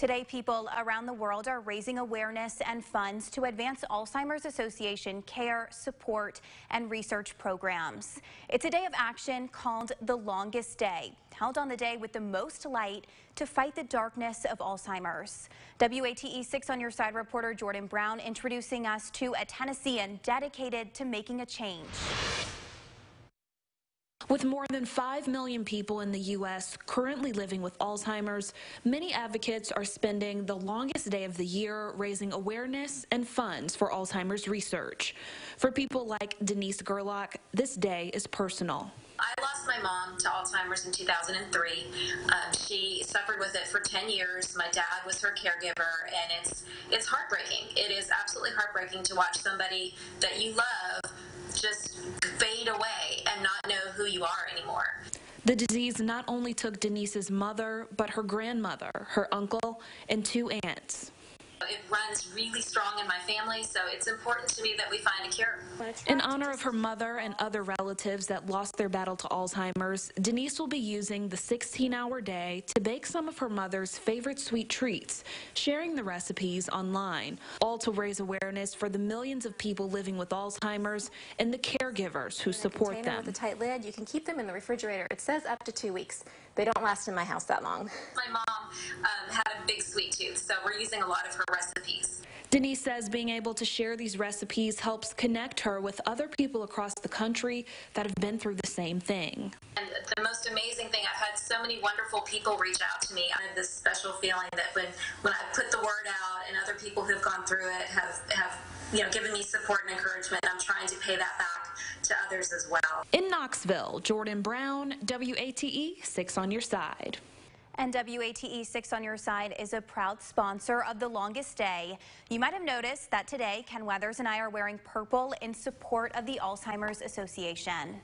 Today, people around the world are raising awareness and funds to advance Alzheimer's Association care, support, and research programs. It's a day of action called the longest day, held on the day with the most light to fight the darkness of Alzheimer's. WATE 6 on your side reporter Jordan Brown introducing us to a Tennessean dedicated to making a change. With more than 5 million people in the U.S. currently living with Alzheimer's, many advocates are spending the longest day of the year raising awareness and funds for Alzheimer's research. For people like Denise Gerlach, this day is personal. I lost my mom to Alzheimer's in 2003. Um, she suffered with it for 10 years. My dad was her caregiver, and it's it's heartbreaking. It is absolutely heartbreaking to watch somebody that you love just fade away and not know who you are anymore. The disease not only took Denise's mother, but her grandmother, her uncle, and two aunts. It runs really strong in my family, so it's important to me that we find a cure. In honor of her mother and other relatives that lost their battle to Alzheimer's, Denise will be using the 16-hour day to bake some of her mother's favorite sweet treats, sharing the recipes online, all to raise awareness for the millions of people living with Alzheimer's and the caregivers who support them. With a tight lid, you can keep them in the refrigerator. It says up to two weeks. They don't last in my house that long. My mom um, had a big sweet tooth, so we're using a lot of her recipes. Denise says being able to share these recipes helps connect her with other people across the country that have been through the same thing. And the most amazing thing, I've had so many wonderful people reach out to me. I have this special feeling that when, when I put the word out and other people who've gone through it have, have you know, given me support and encouragement, I'm trying to pay that back to others as well. In Knoxville, Jordan Brown, WATE 6 on your side. And WATE 6 on your side is a proud sponsor of the longest day. You might have noticed that today Ken Weathers and I are wearing purple in support of the Alzheimer's Association.